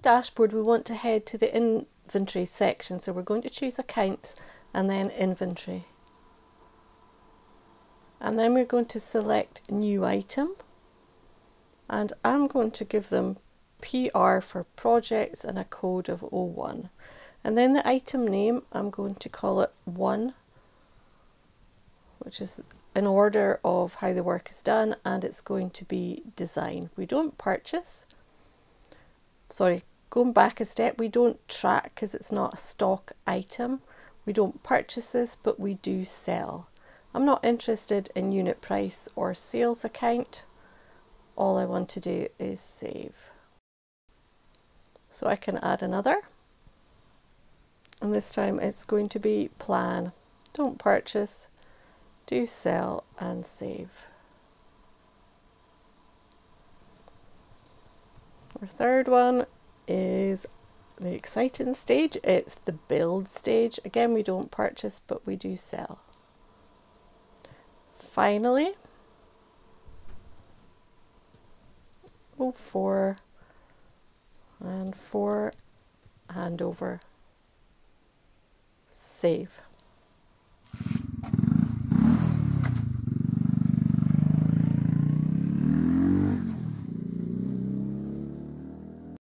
the dashboard we want to head to the inventory section. So we're going to choose accounts and then inventory. And then we're going to select new item. And I'm going to give them PR for projects and a code of 01 and then the item name I'm going to call it 1 which is in order of how the work is done and it's going to be design. We don't purchase, sorry, going back a step, we don't track because it's not a stock item. We don't purchase this, but we do sell. I'm not interested in unit price or sales account. All I want to do is save. So I can add another. And this time it's going to be plan. Don't purchase, do sell and save. Our third one is the exciting stage. It's the build stage. Again, we don't purchase, but we do sell. Finally, 04 and 4 handover save.